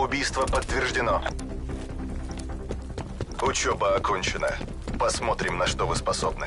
Убийство подтверждено. Учеба окончена. Посмотрим, на что вы способны.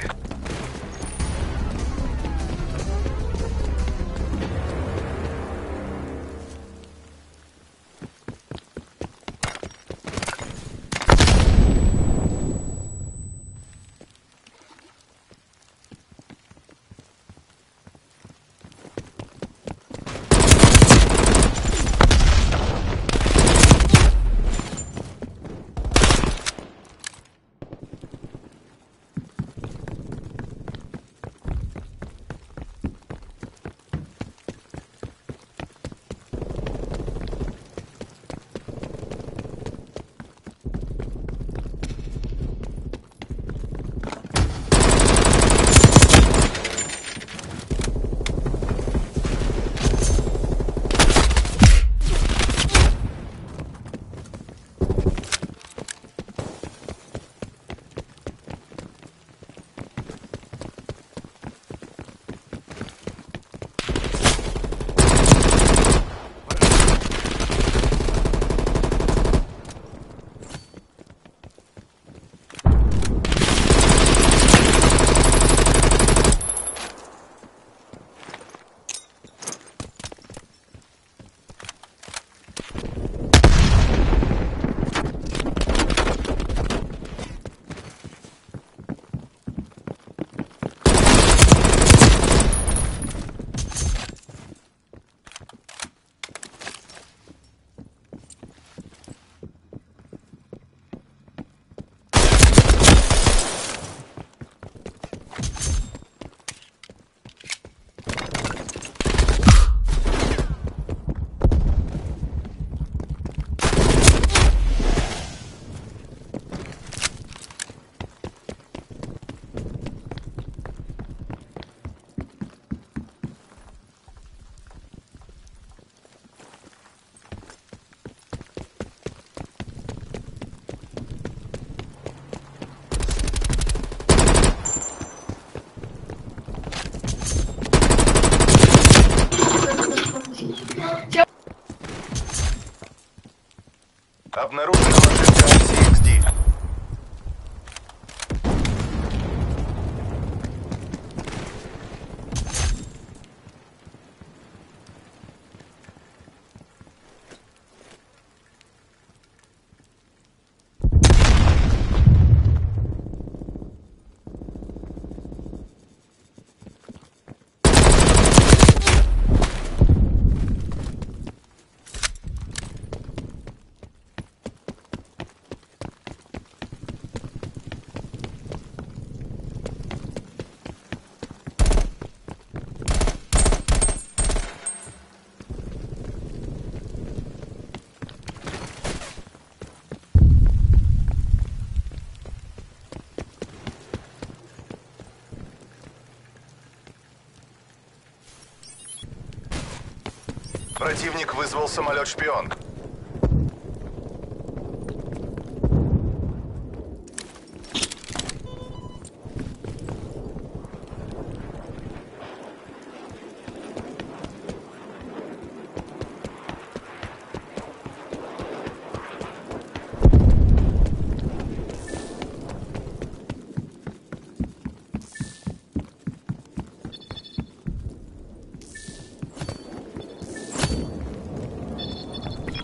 Противник вызвал самолет-шпион.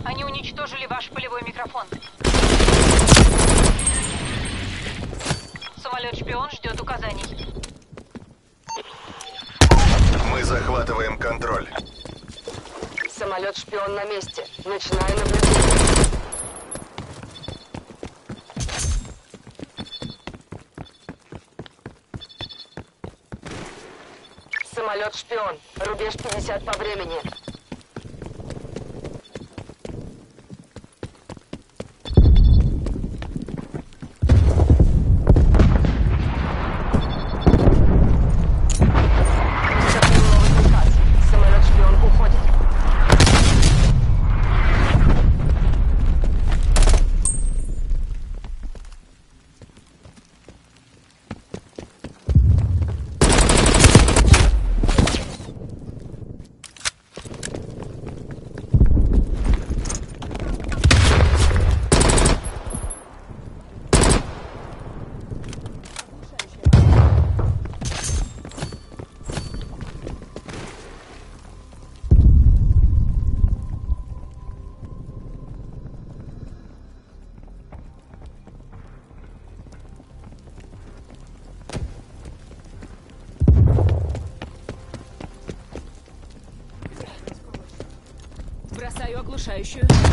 Они уничтожили ваш полевой микрофон. Самолет-шпион ждет указаний. Мы захватываем контроль. Самолет-шпион на месте. Начинаю наблюдение. Самолет-шпион. Рубеж 50 по времени. Бросаю оглушающую.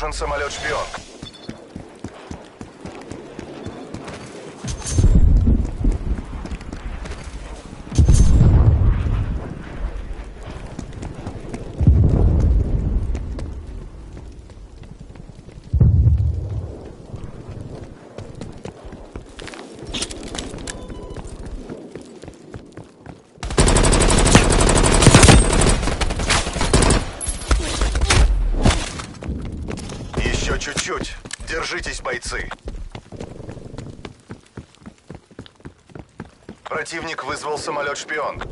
Обнаружен самолет-шпион. Противник вызвал самолет-шпион.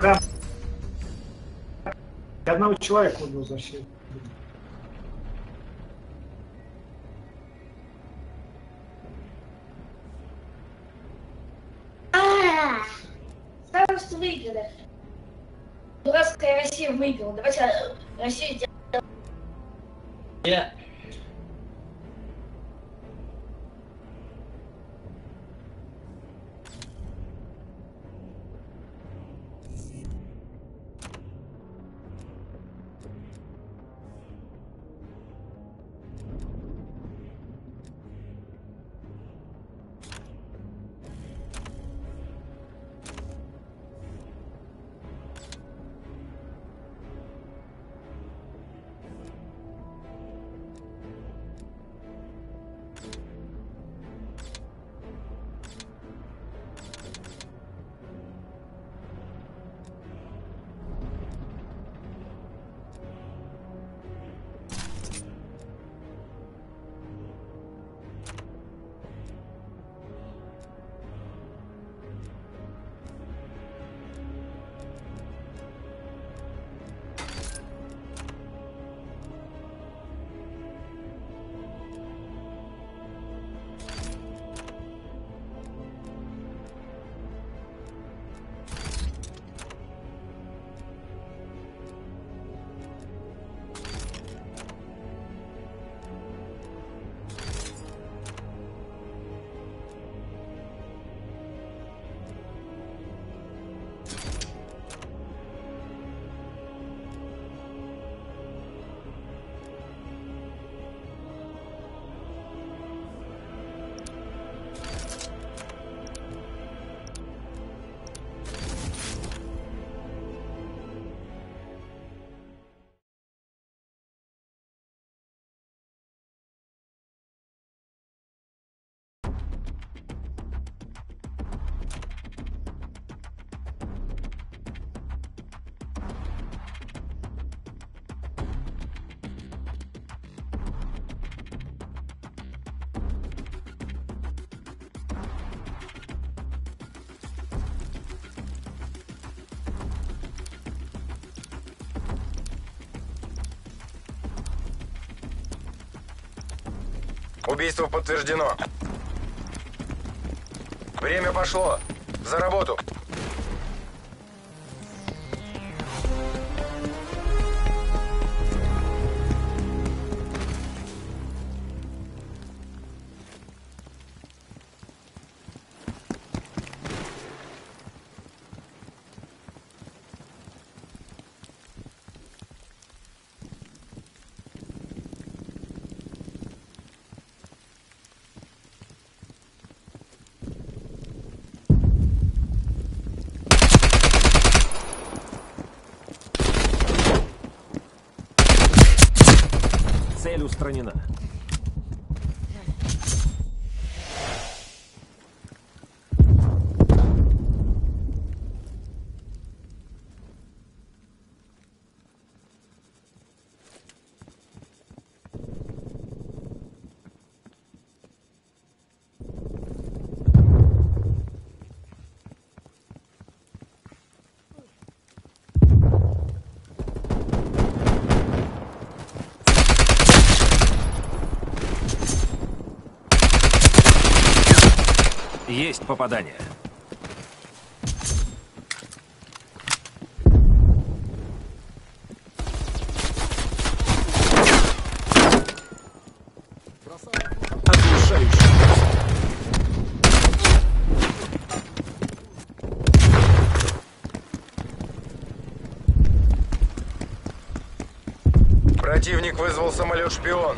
Прям, одного человека убил за все. А, Староста выиграли. Дурацкая Россия выиграла. Давайте э, Россию сделаем. Убийство подтверждено. Время пошло. За работу. Цель попадание. Противник вызвал самолет-шпион.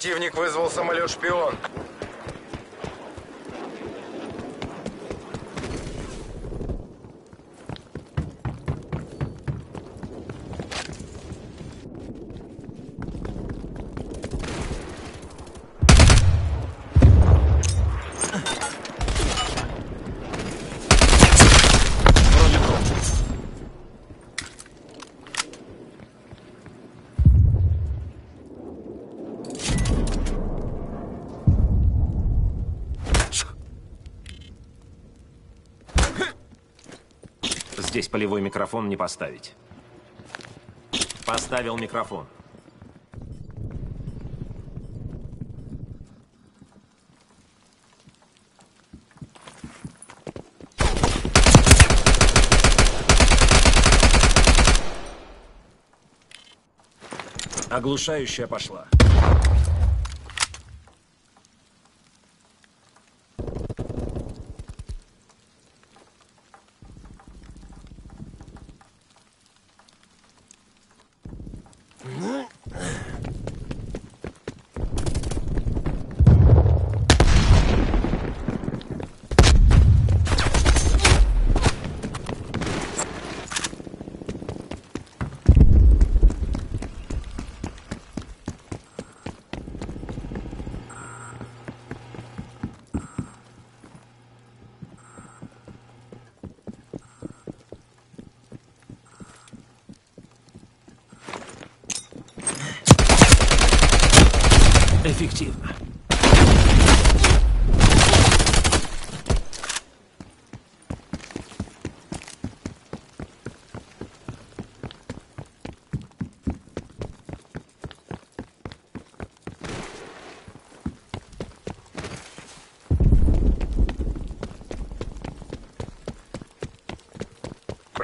Противник вызвал самолет-шпион. Здесь полевой микрофон не поставить. Поставил микрофон. Оглушающая пошла.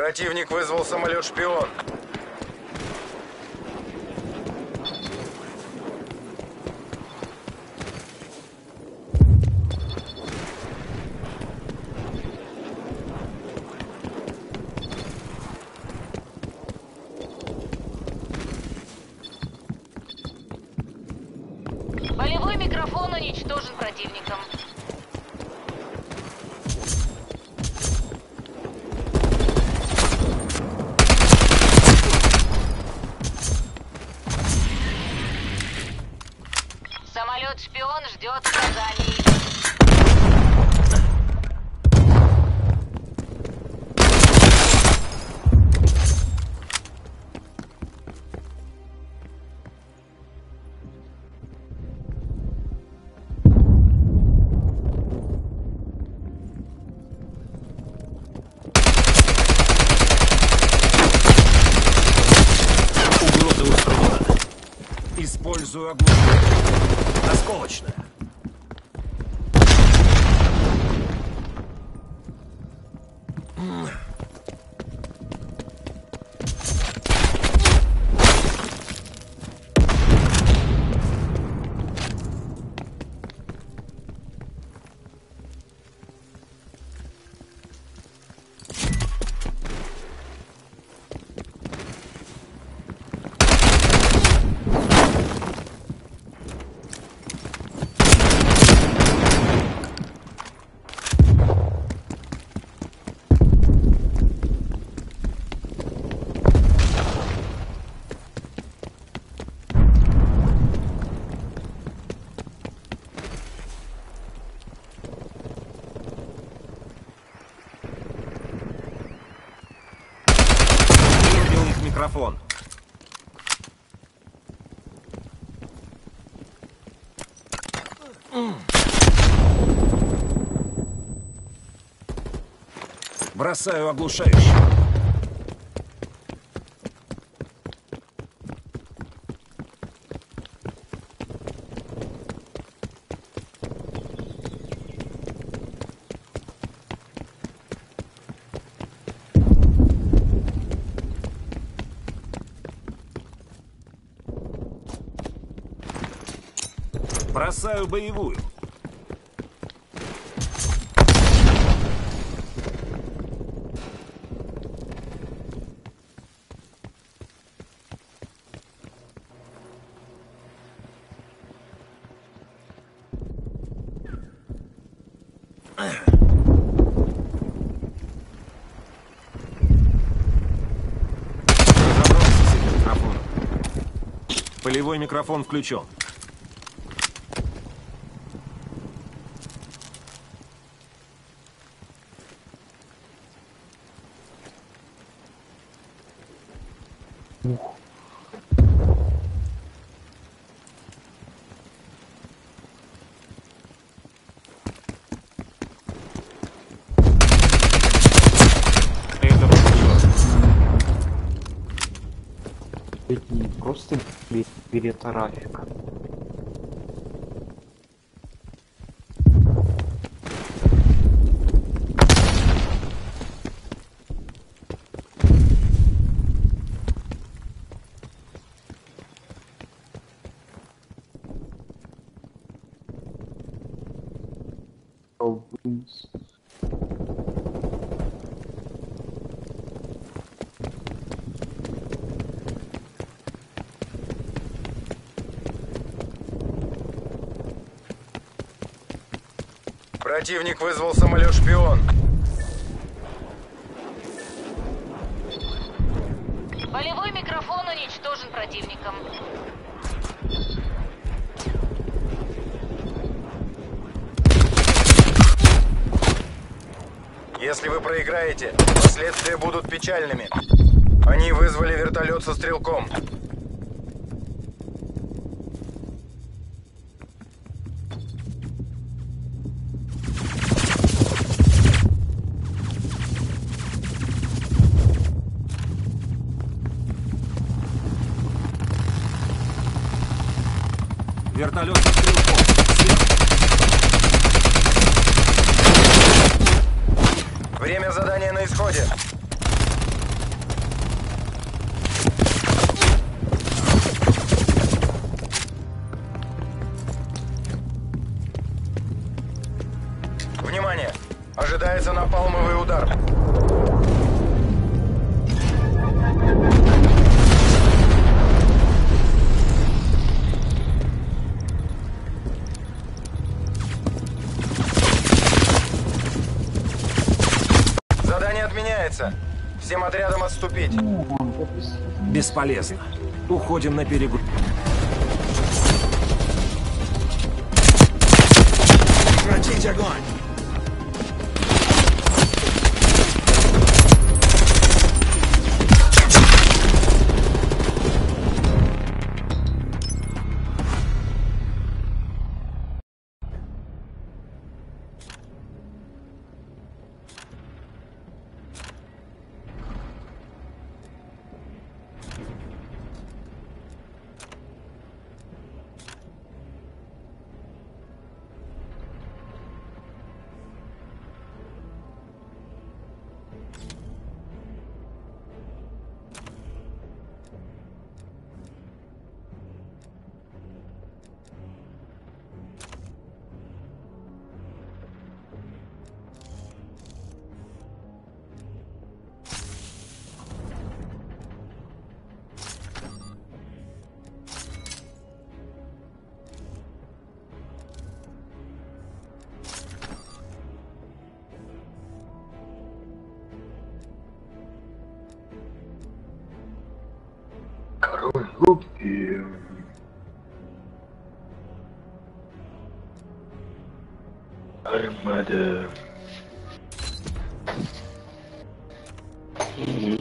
Противник вызвал самолет-шпион. Mm. Бросаю оглушающий. Бросаю боевую. Полевой микрофон включен. Противник вызвал самолет-шпион. Болевой микрофон уничтожен противником. Если вы проиграете, последствия будут печальными. Они вызвали вертолет со стрелком. Бесполезно. Уходим на перегруз. Armada. Mm -hmm.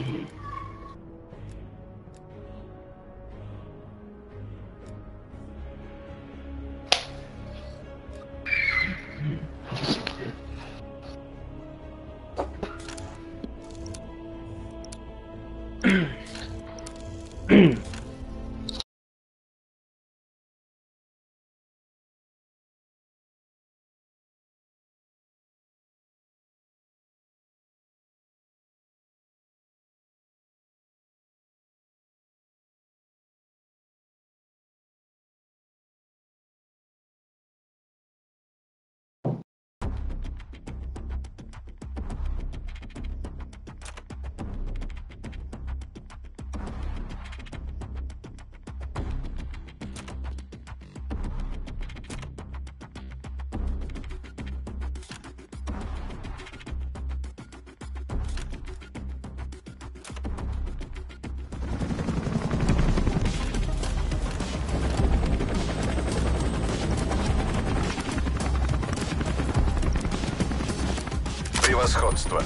Превосходство.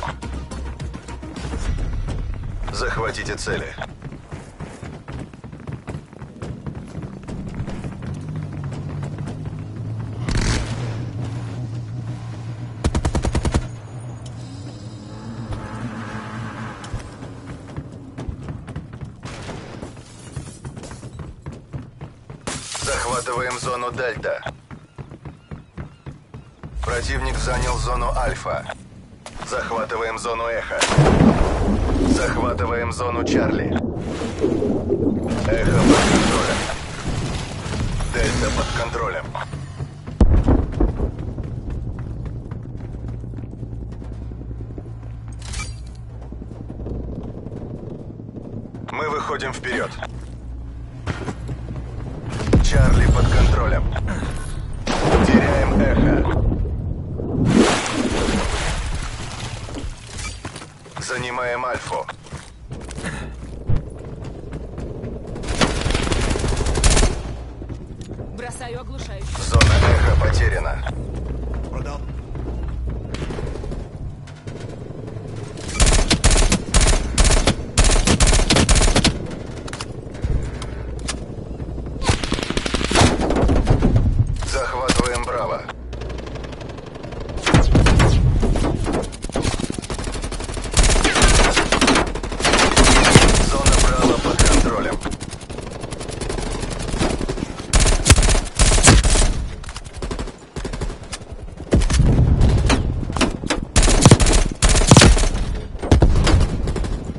Захватите цели. Захватываем зону Дельта. Противник занял зону Альфа. Захватываем зону Эхо. Захватываем зону Чарли. Эхо под контролем. Дельта под контролем. Мы выходим вперед. Чарли под контролем. Теряем эхо. Занимаем Альфу. Бросаю оглушающий. Зона эхо потеряна. Захватываем Браво. Зона Браво под контролем.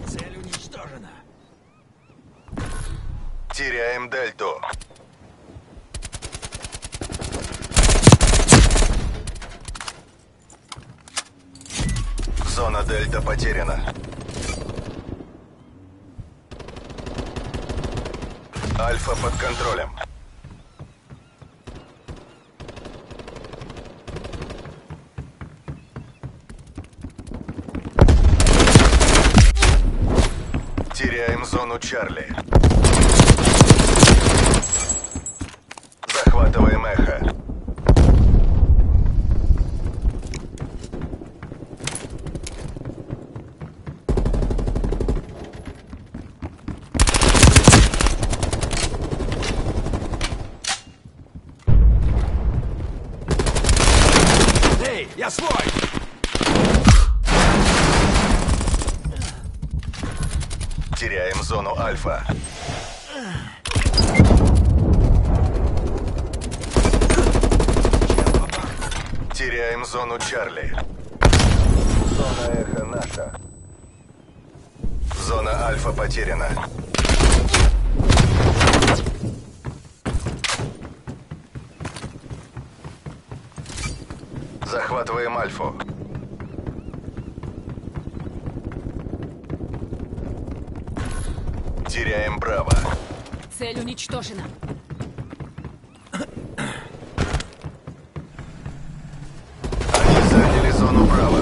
Цель уничтожена. Теряем дельту. Зона дельта потеряна. Альфа под контролем. Теряем зону Чарли. Захватываем эхо. Эй, я свой! Теряем зону Альфа. Теряем зону Чарли. Зона Эхо наша. Зона Альфа потеряна. Захватываем Альфу. Теряем Браво. Цель уничтожена. Они заняли зону Браво.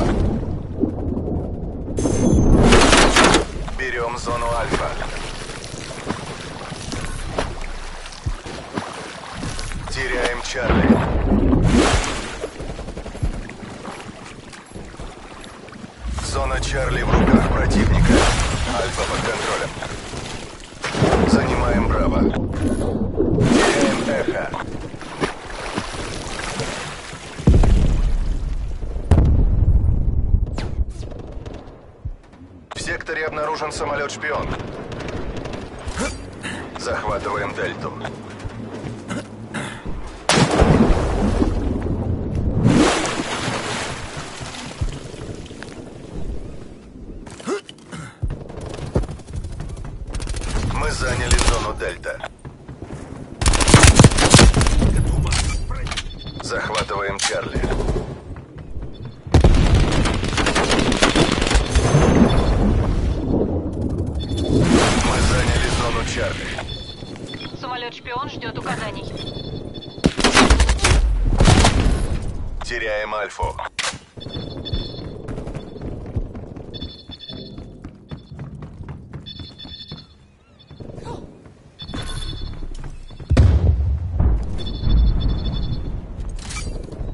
Берем зону Альфа. Теряем Чарли. Зона Чарли в руках противника. Альфа под контролем. Занимаем Браво. Теряем Эхо. В секторе обнаружен самолет-шпион. Захватываем Дельту. Мы заняли зону Дельта. Захватываем Чарли. Чарли. Самолет-шпион ждет указаний. Теряем Альфу.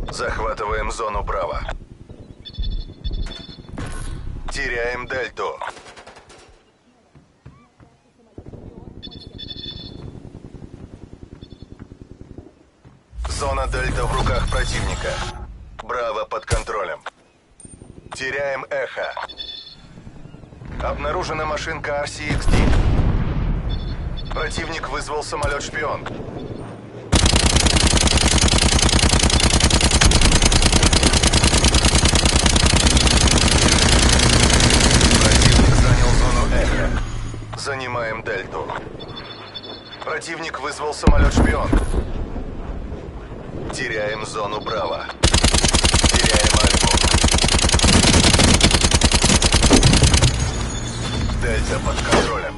Захватываем зону Браво. Теряем дельту. Зона дельта в руках противника. Браво под контролем. Теряем эхо. Обнаружена машинка RCXD. Противник вызвал самолет-шпион. Противник занял зону эхо. Занимаем дельту. Противник вызвал самолет-шпион. Теряем зону Браво. Теряем Альфу. Дельта под контролем.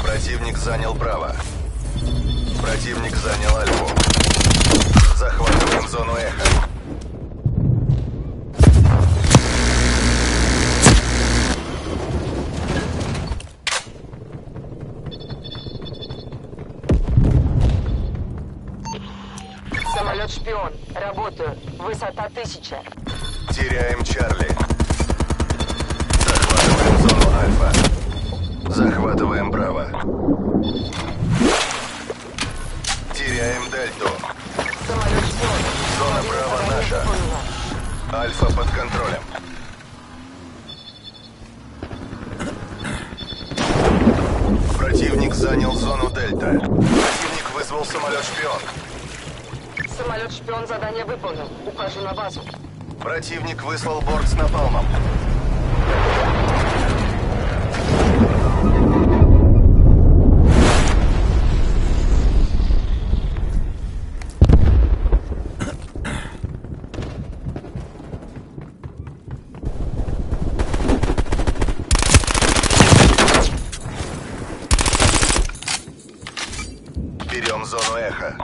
Противник занял Браво. Противник занял Альфу. Захватываем зону Эхо. Самолет-шпион. Работаю. Высота тысяча. Теряем Чарли. Захватываем зону Альфа. Захватываем Браво. Теряем Дельту. Зона Браво наша. Альфа под контролем. Противник занял зону Дельта. Противник вызвал самолет-шпион. Самолет-шпион задание выполнил. Ухожу на базу. Противник выслал борт с напалмом. Зону эхо.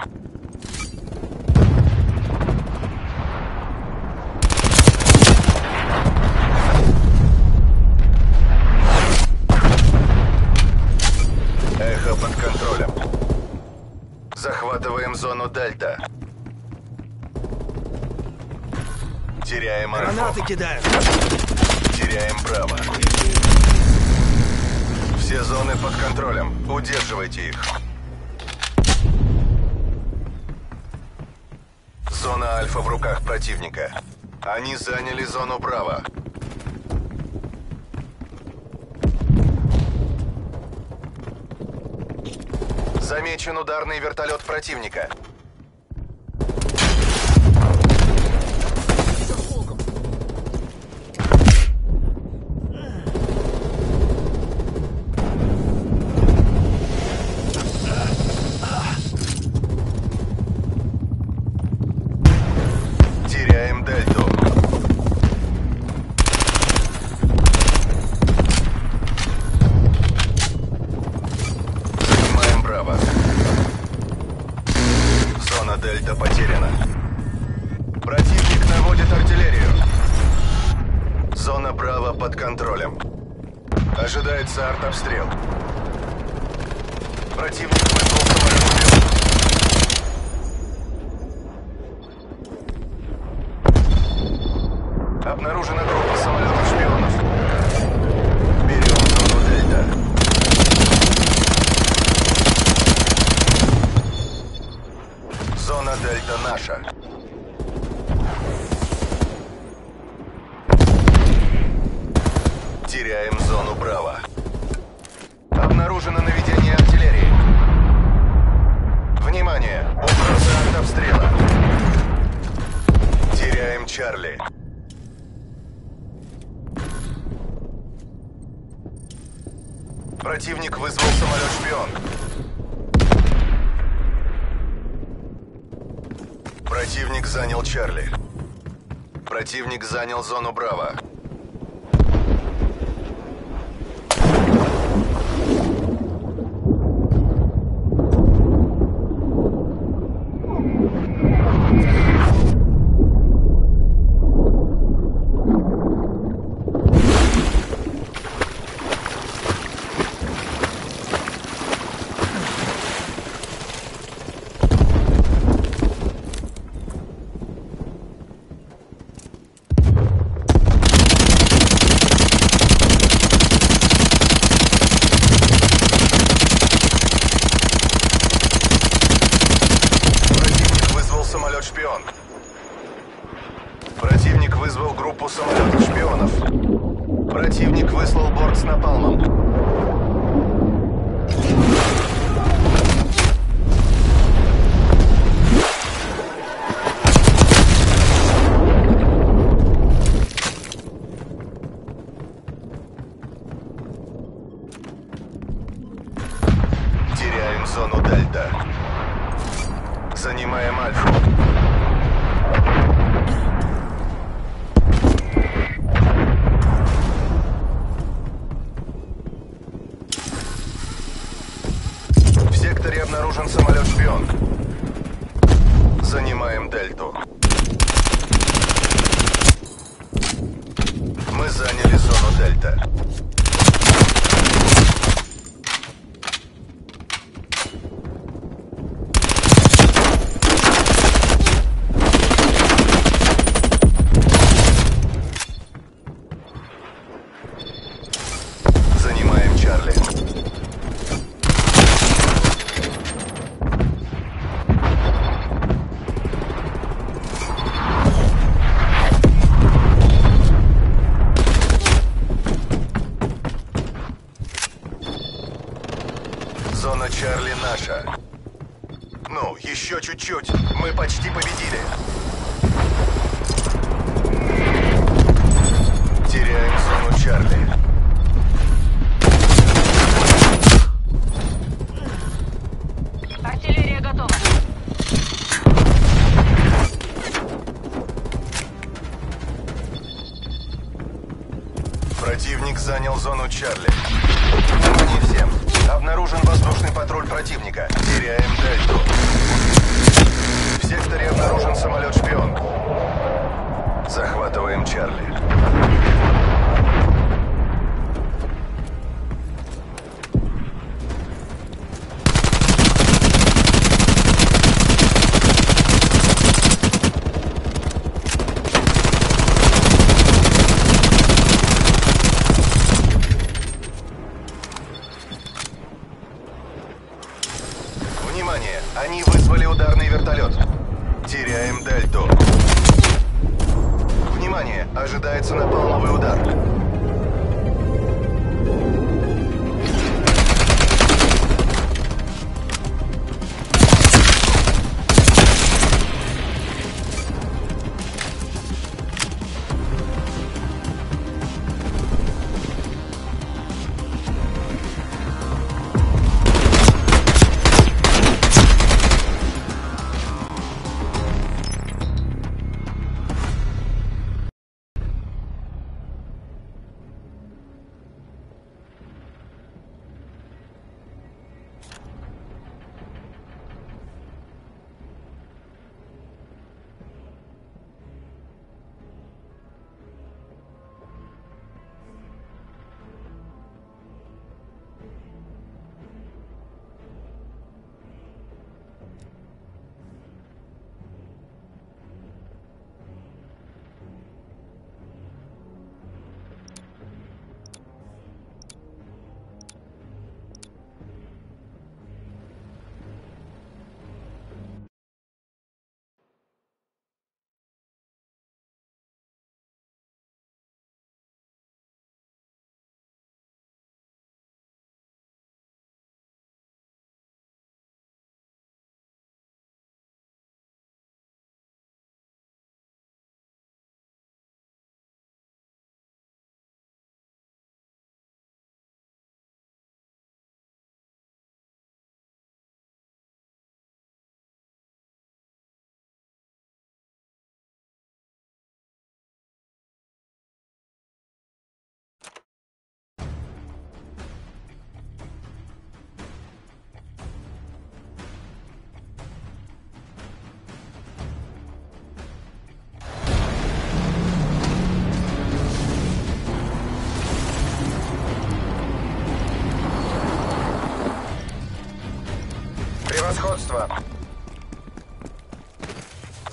Эхо под контролем. Захватываем зону Дельта. Теряем Альфу. Гранаты кидают. Теряем Браво. Все зоны под контролем. Удерживайте их. Альфа в руках противника. Они заняли зону Браво. Замечен ударный вертолет противника. Занял зону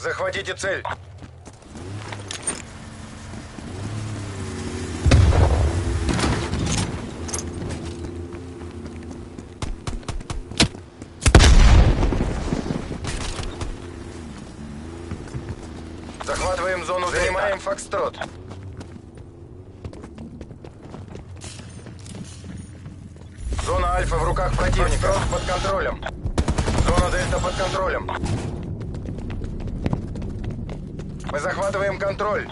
Захватите цель! Захватываем зону, занимаем Фокстрот. Зона Альфа в руках противника. Фокстрот под контролем. Зона Дельта под контролем. Мы захватываем контроль.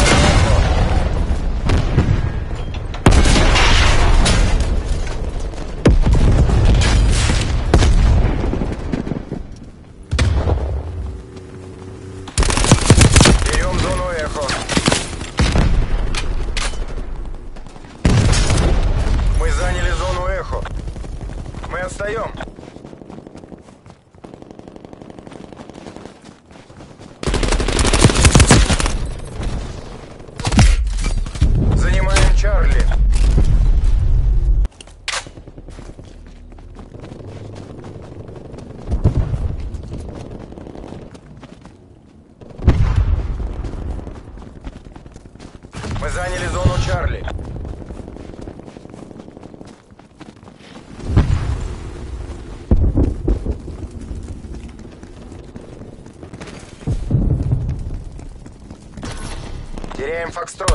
Oh. Фокстрот.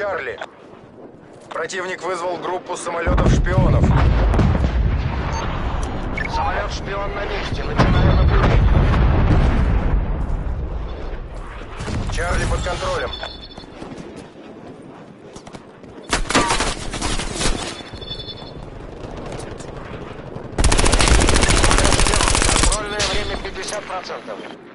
Чарли. Противник вызвал группу самолетов-шпионов. Самолет-шпион на месте. Начинаю наблюдение. Чарли под контролем. Контрольное время 50%.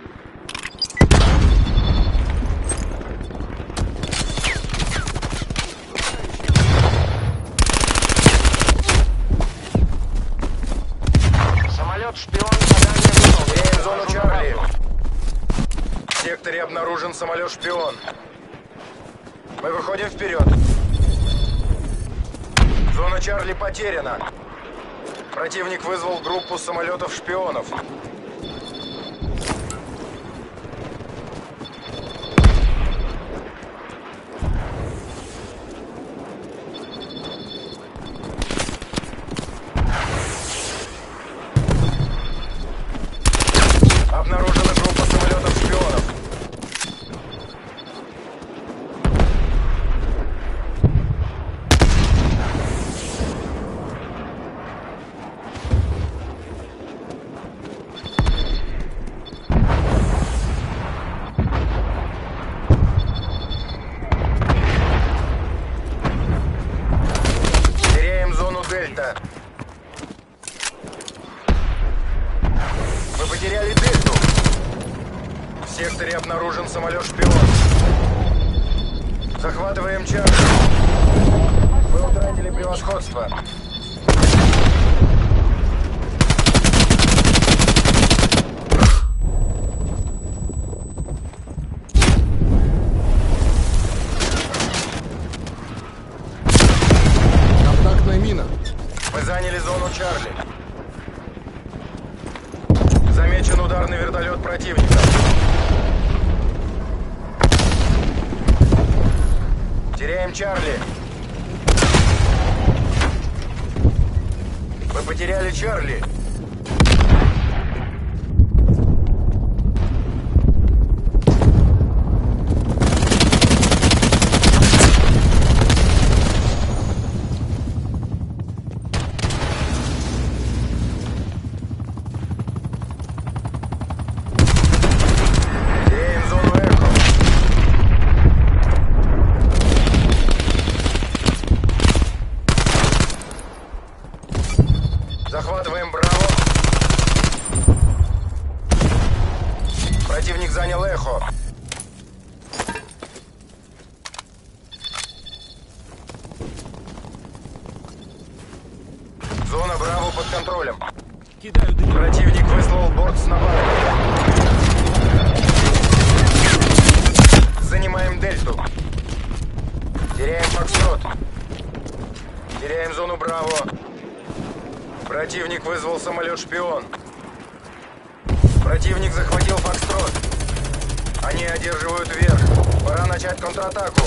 самолет-шпион. Мы выходим вперед. Зона Чарли потеряна. Противник вызвал группу самолетов-шпионов. контратаку.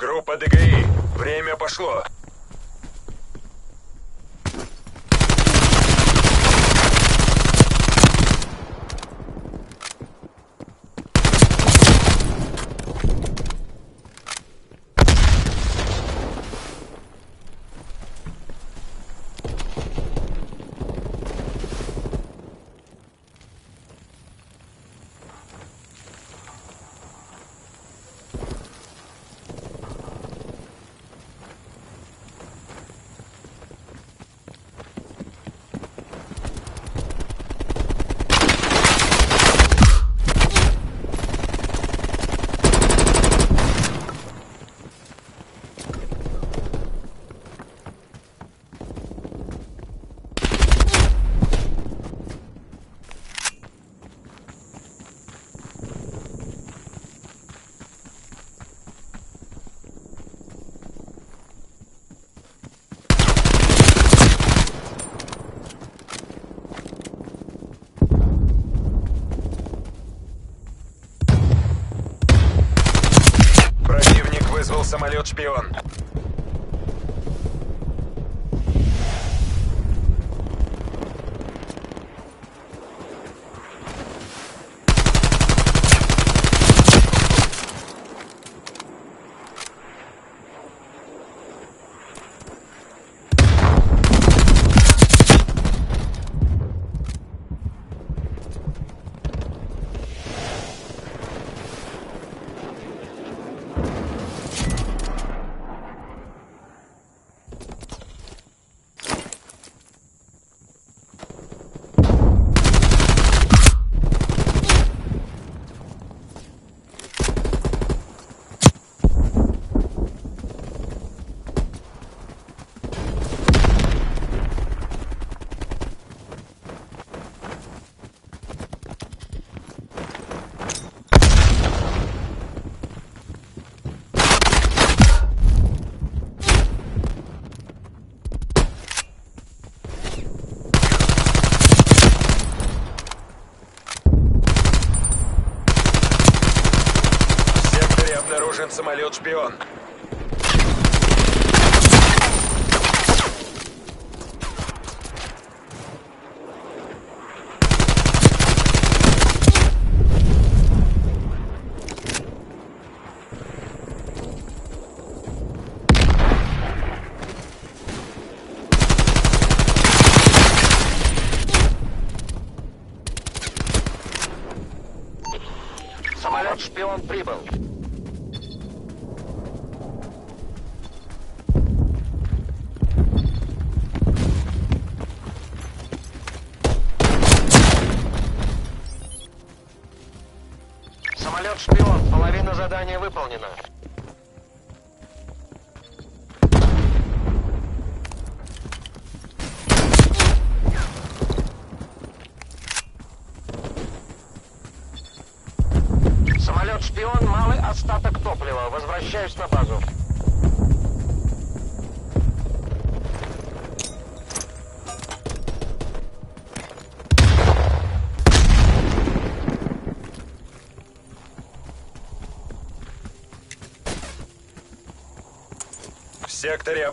Группа ДГИ. Время пошло. Обнаружен самолет-шпион.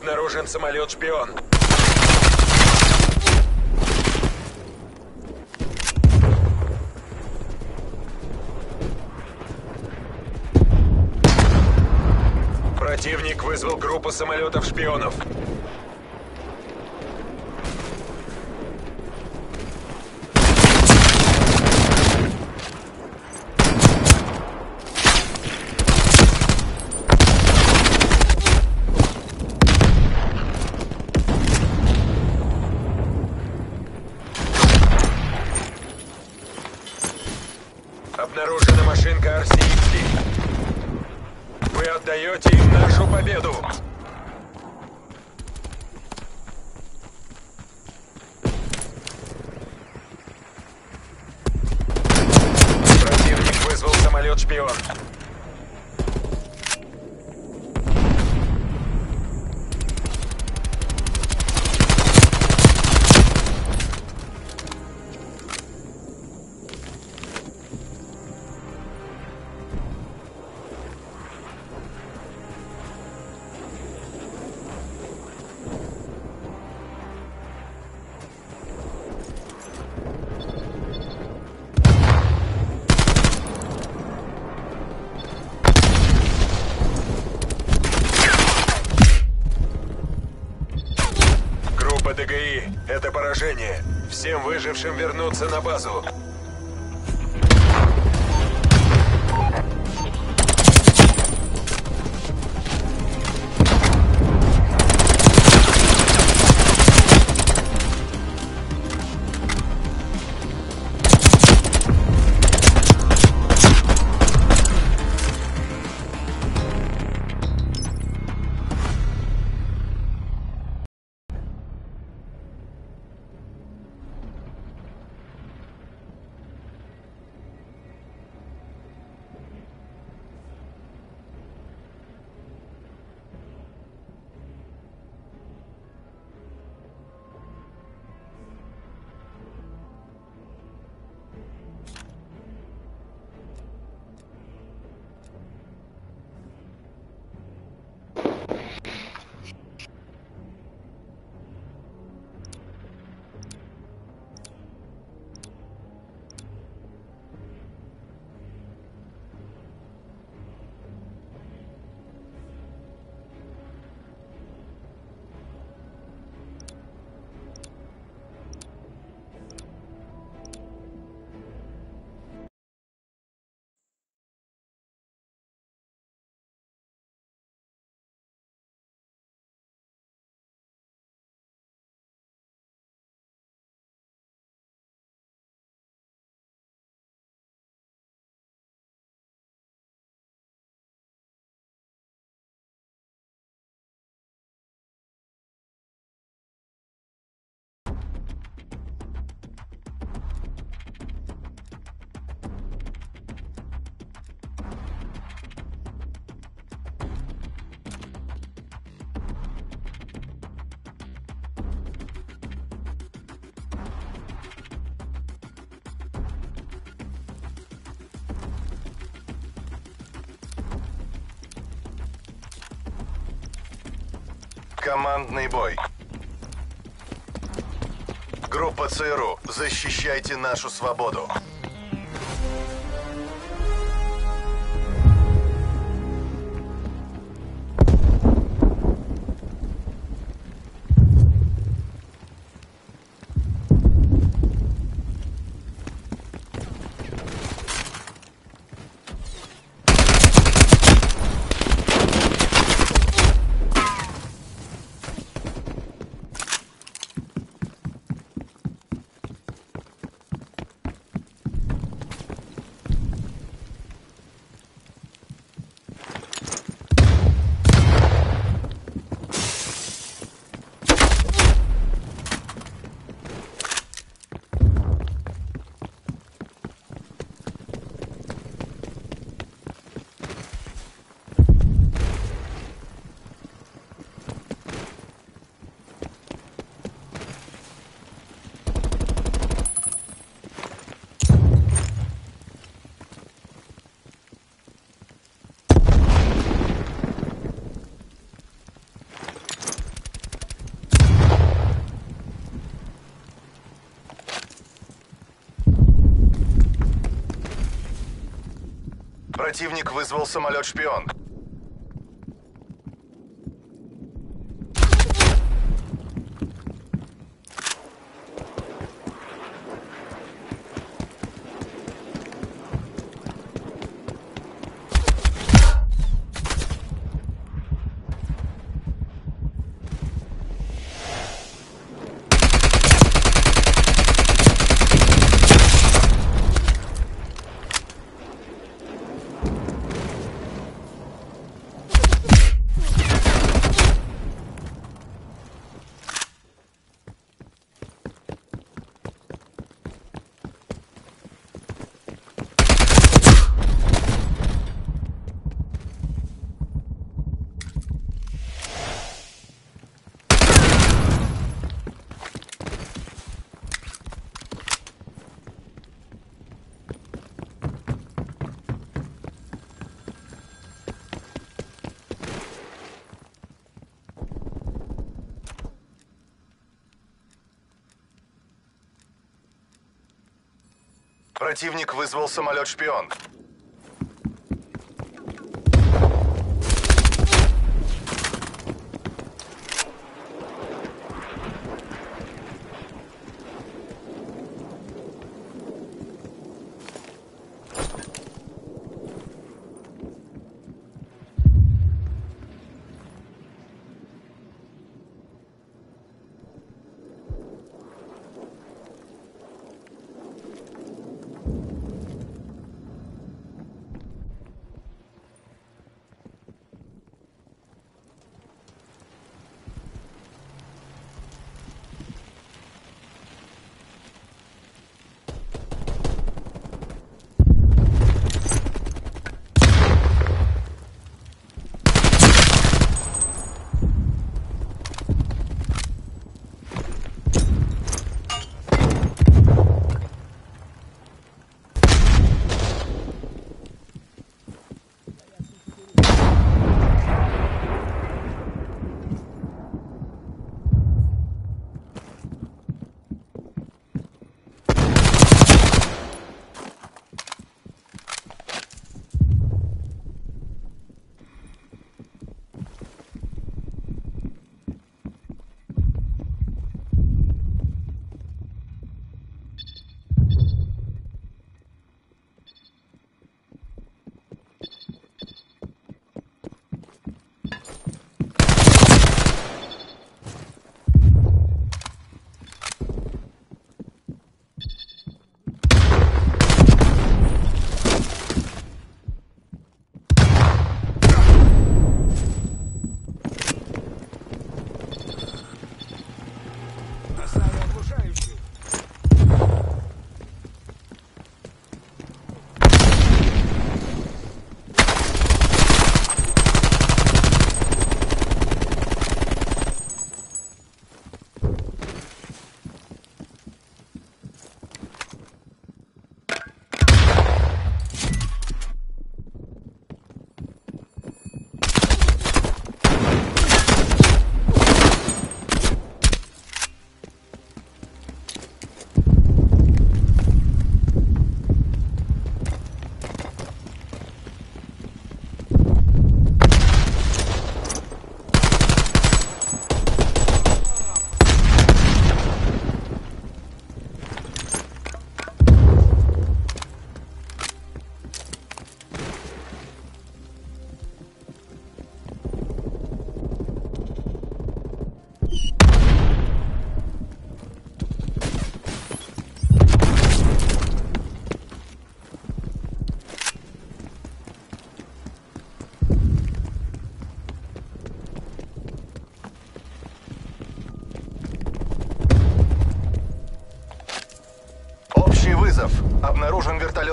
Обнаружен самолет-шпион. Противник вызвал группу самолетов-шпионов. Всем выжившим вернуться на базу. Командный бой. Группа ЦРУ, защищайте нашу свободу. Противник вызвал самолет-шпион. Противник вызвал самолет-шпион.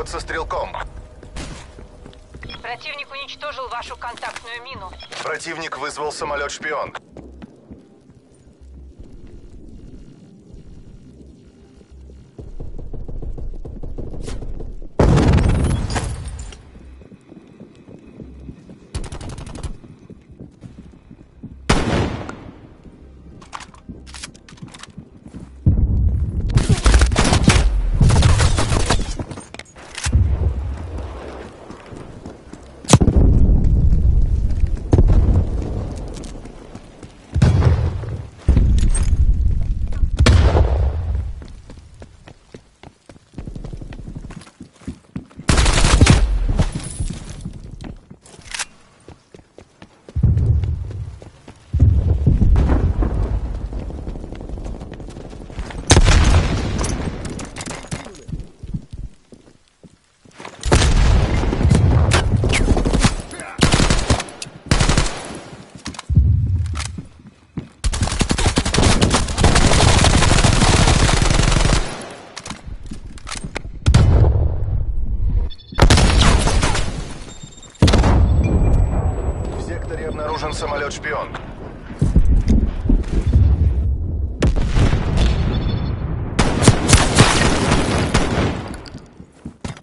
Со стрелком. Противник уничтожил вашу контактную мину. Противник вызвал самолет-шпион. Самолет-шпион.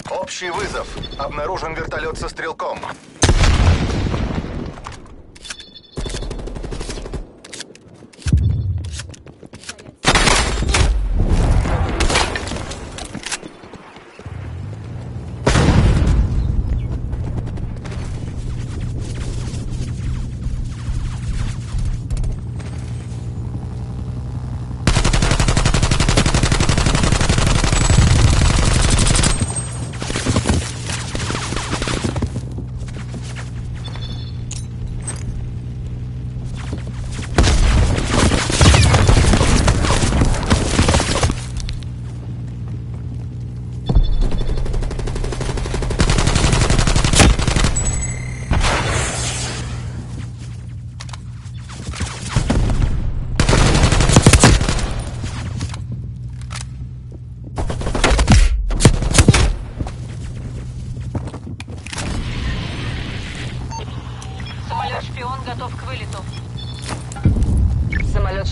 Общий вызов. Обнаружен вертолет со стрелком.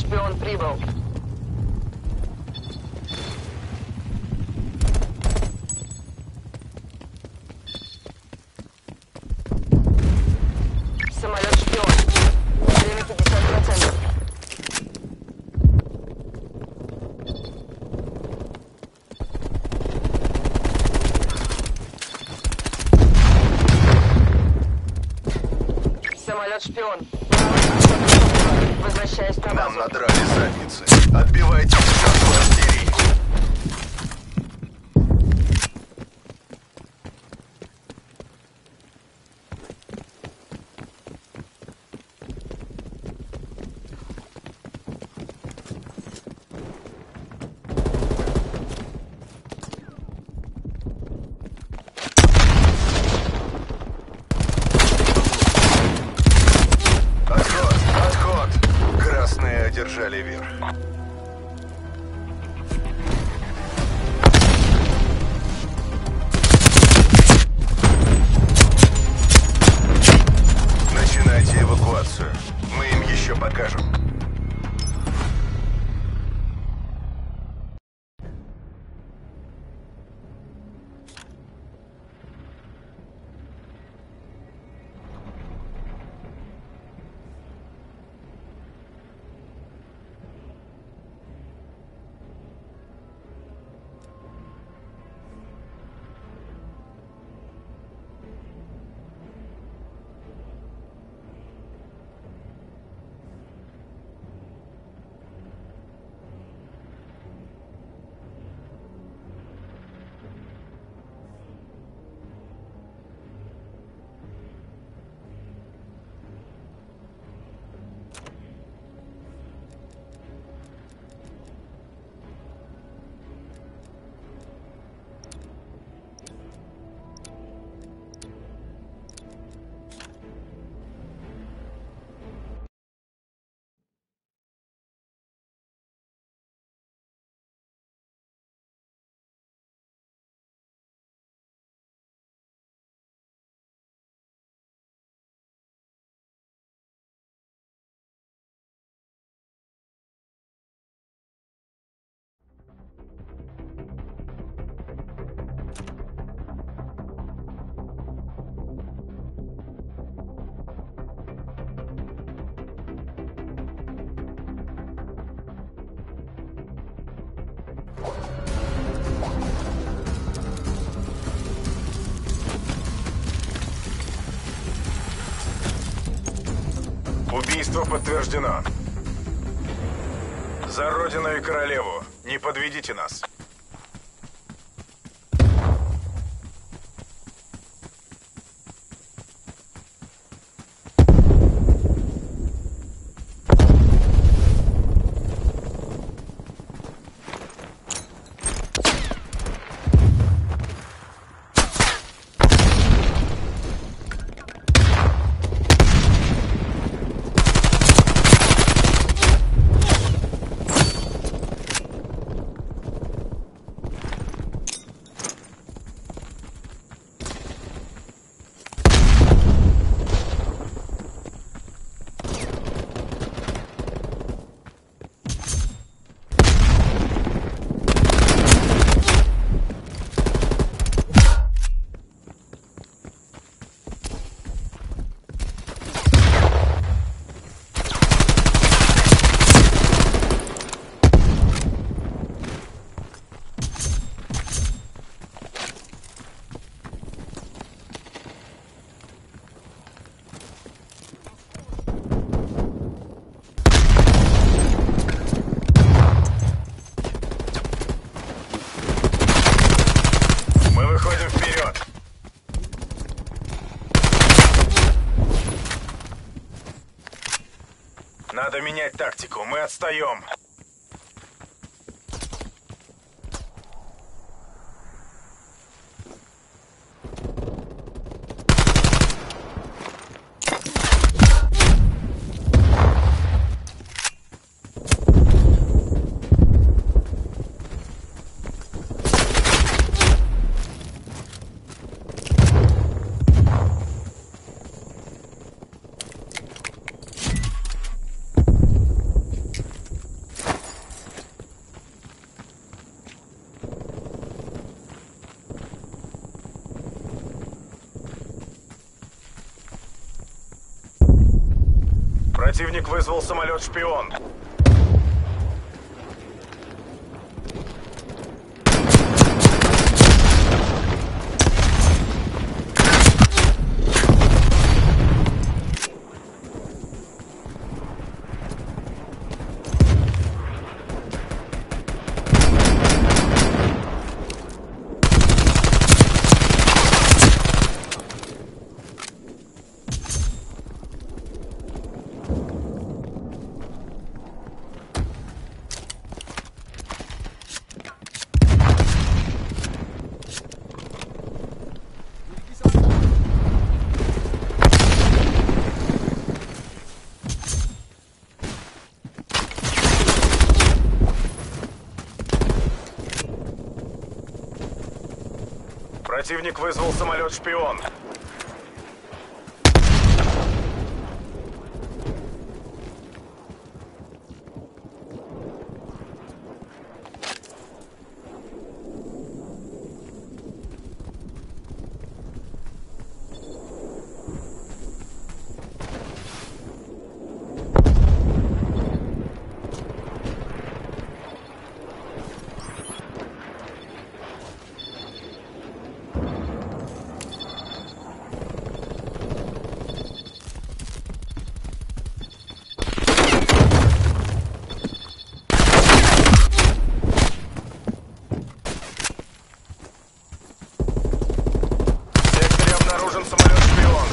Самолет-шпион прибыл. Самолет-шпион. Время 50%. Самолет-шпион. Возвращаюсь на Нам базу. Надрали задницы. Отбивайте Убийство подтверждено. За родину и королеву. Не подведите нас. Надо менять тактику, мы отстаем. Противник вызвал самолет-шпион. Противник вызвал самолет-шпион. В секторе обнаружен самолет-шпион.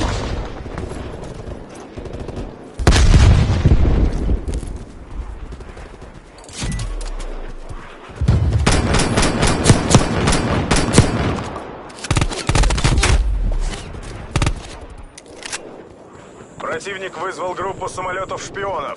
Противник вызвал группу самолетов-шпионов.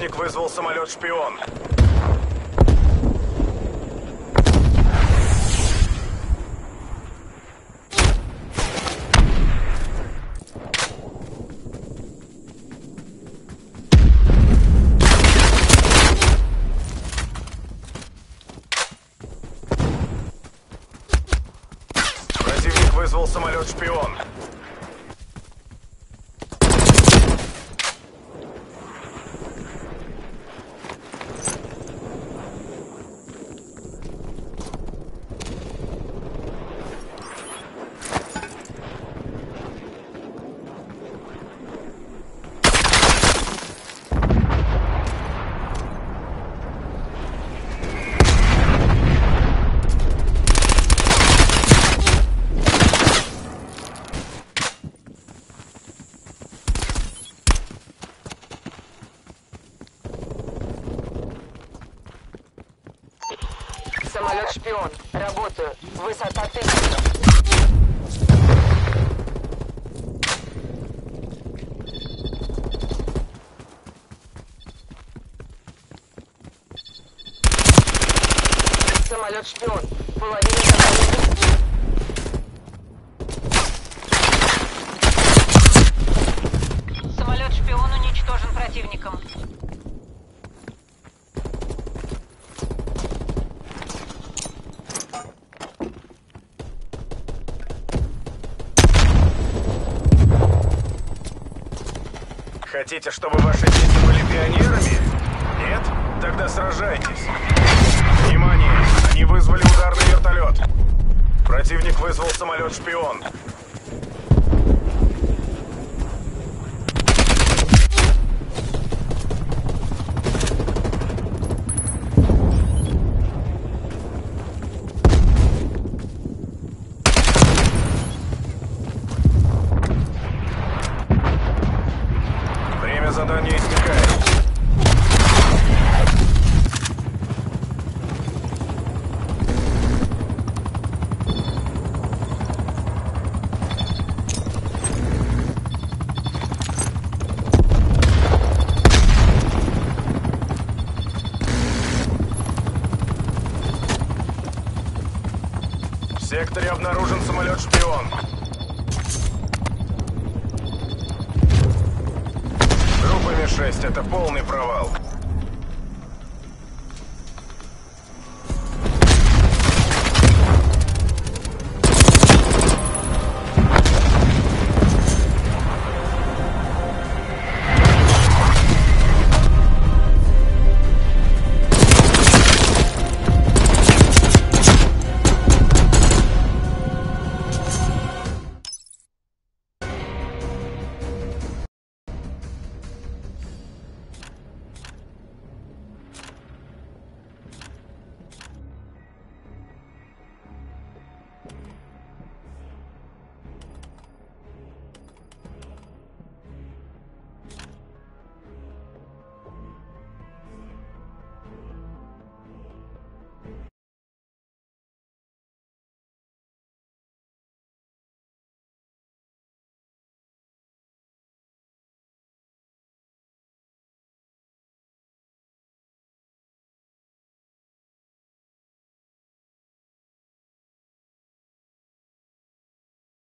Противник вызвал самолет-шпион. Противник вызвал самолет-шпион. Самолет-шпион. Работаю. Высота тысяча. Самолет-шпион. Половина задания. Самолет-шпион уничтожен противником. Хотите, чтобы ваши дети были пионерами? Нет? Тогда сражайтесь. Внимание! Они вызвали ударный вертолет. Противник вызвал самолет-шпион.